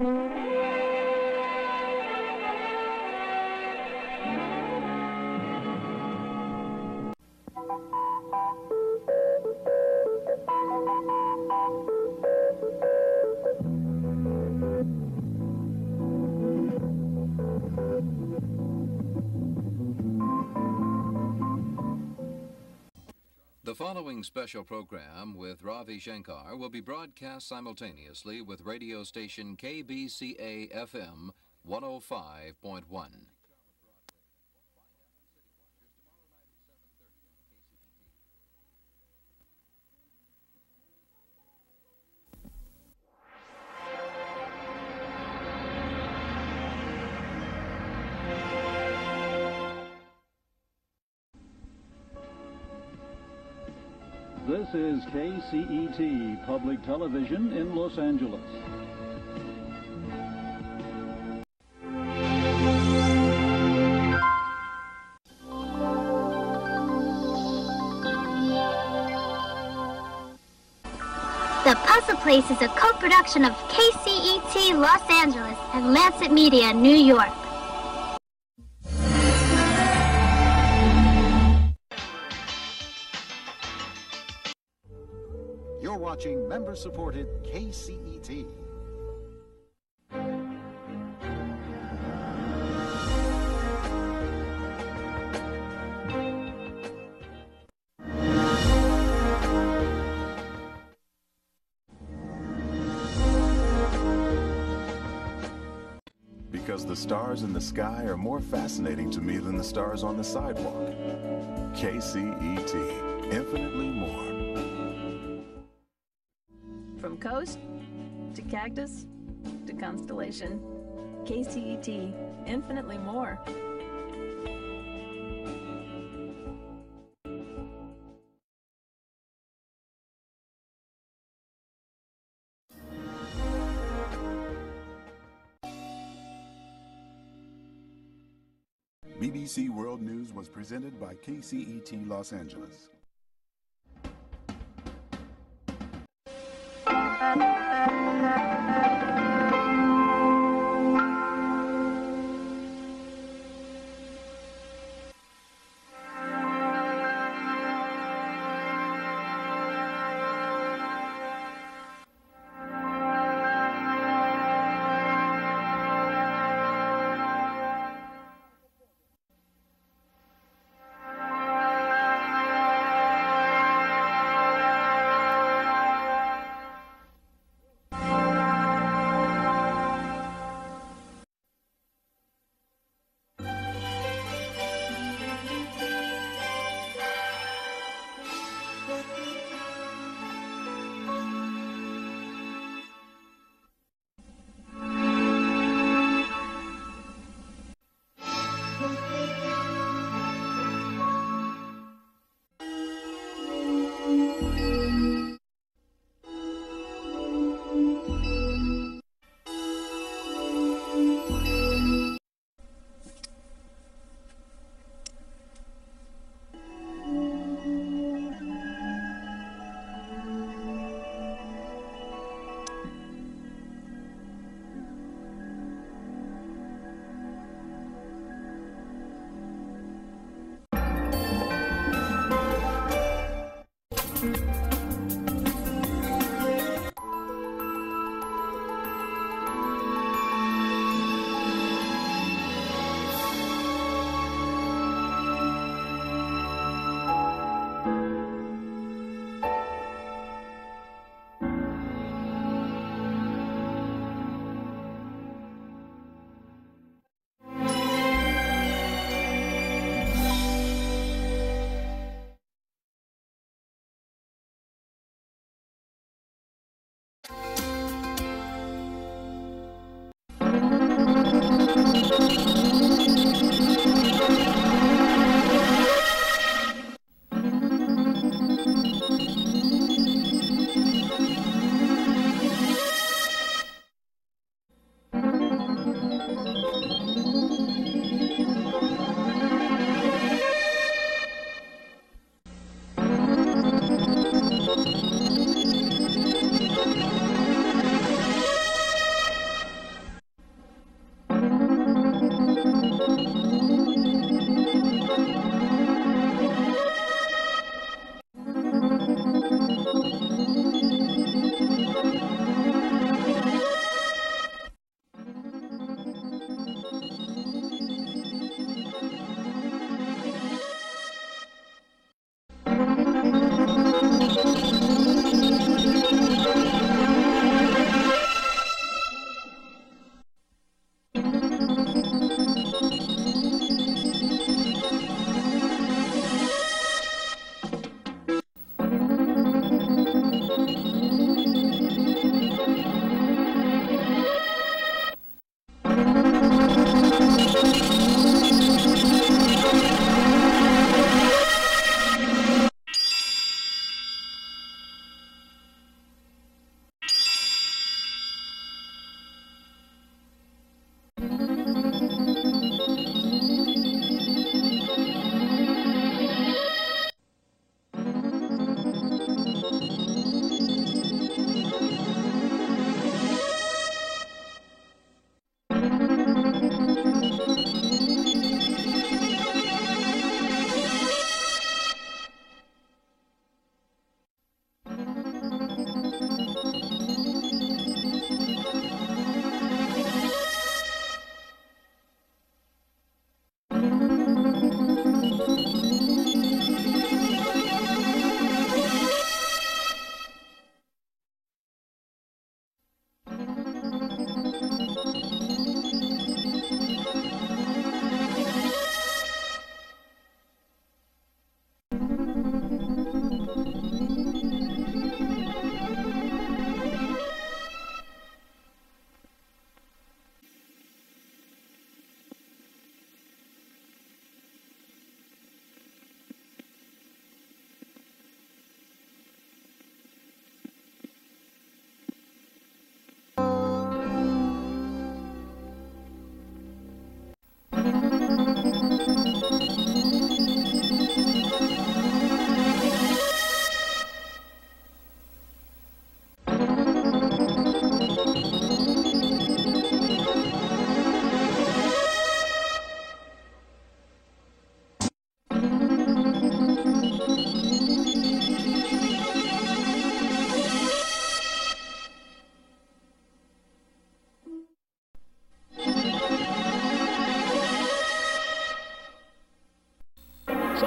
The special program with Ravi Shankar will be broadcast simultaneously with radio station KBCA FM 105.1. This is KCET Public Television in Los Angeles. The Puzzle Place is a co-production of KCET Los Angeles and Lancit Media New York. Watching member supported KCET. Because the stars in the sky are more fascinating to me than the stars on the sidewalk. KCET, infinitely more. Coast to cactus to constellation, KCET, infinitely more. BBC World News was presented by KCET Los Angeles.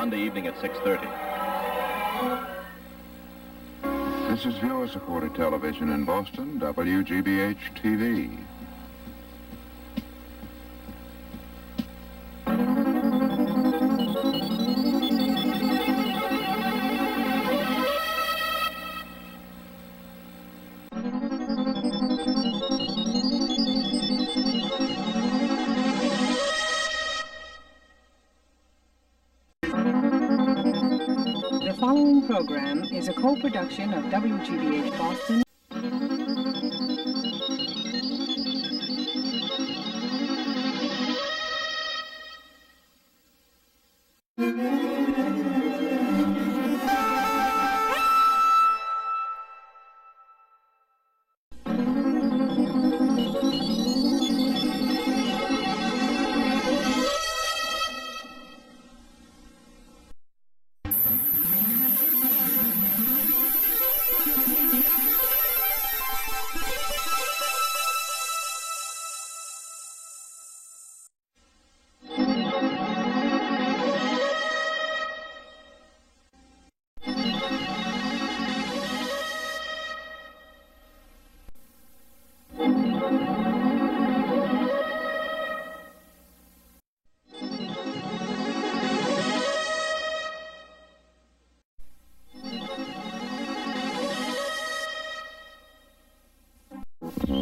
Beginning at 6.30. This is viewer-supported television in Boston, WGBH-TV. Following program is a co-production of WGBH Boston. All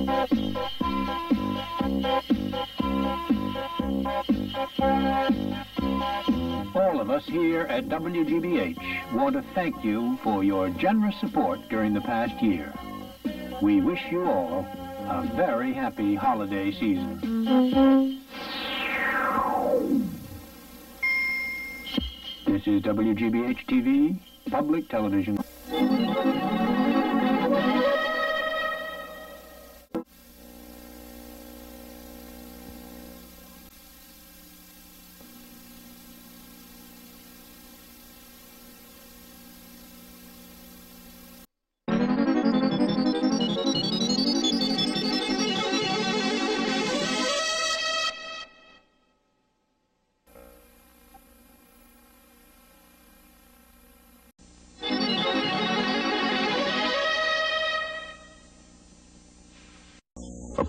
of us here at WGBH want to thank you for your generous support during the past year. We wish you all a very happy holiday season. This is WGBH TV, public television.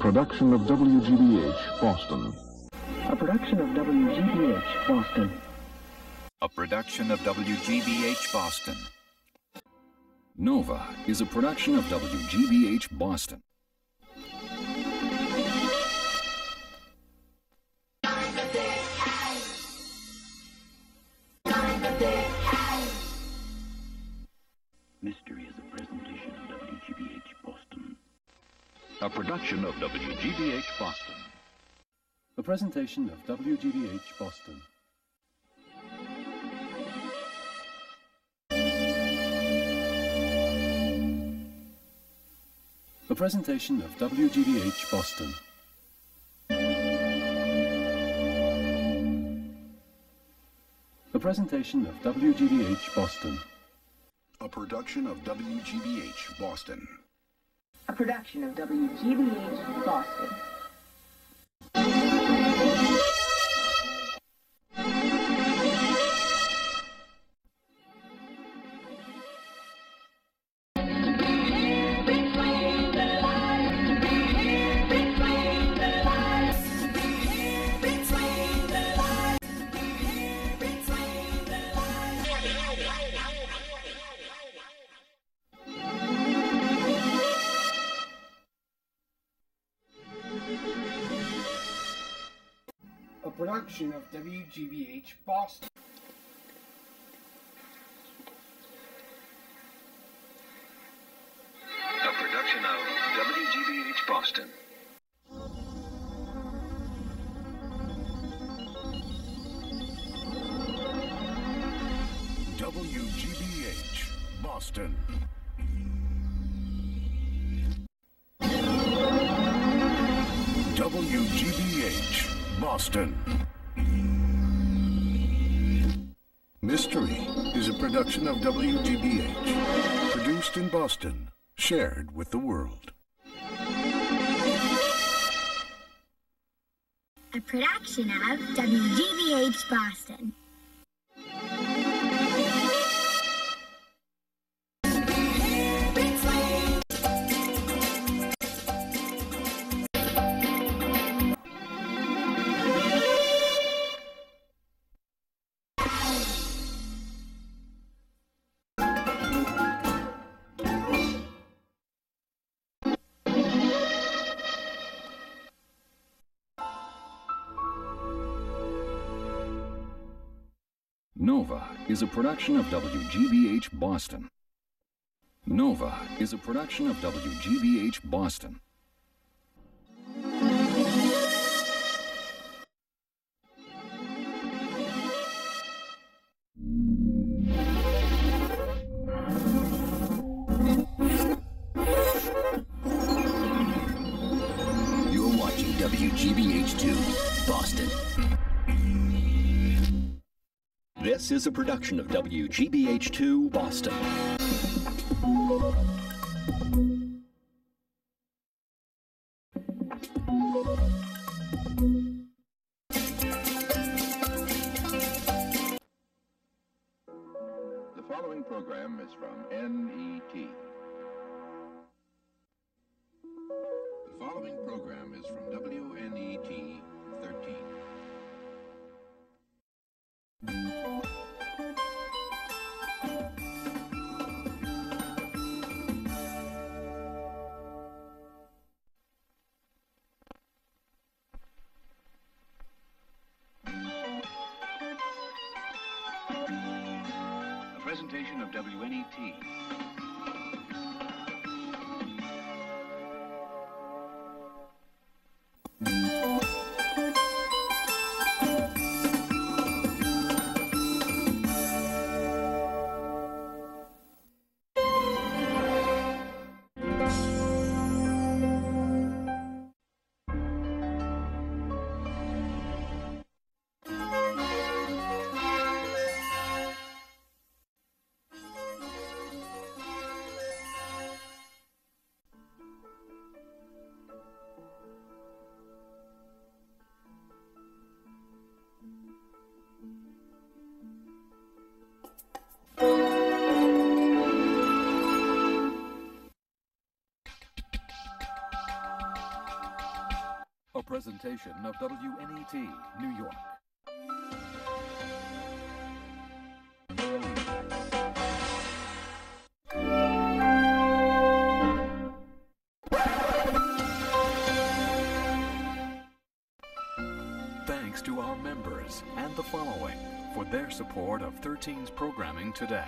Production of WGBH Boston. A production of WGBH Boston. A production of WGBH Boston. Nova is a production of WGBH Boston. A production of WGBH Boston. A presentation of WGBH Boston. A presentation of WGBH Boston. A presentation of WGBH Boston. A production of WGBH Boston. A production of WGBH Boston. Production of WGBH Boston. A production of WGBH Boston. WGBH Boston. WGBH Boston. Production of WGBH. Produced in Boston, shared with the world. A production of WGBH Boston. Nova is a production of WGBH Boston. Nova is a production of WGBH Boston. You're watching WGBH2, Boston. This is a production of WGBH2, Boston. Presentation of presentation of WNET, New York. Thanks to our members and the following for their support of 13's programming today.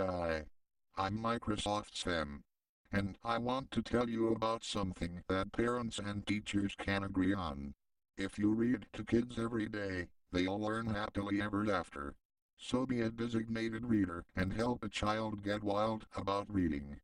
Hi. I'm Microsoft Sam. And I want to tell you about something that parents and teachers can agree on. If you read to kids every day, they'll learn happily ever after. So be a designated reader and help a child get wild about reading.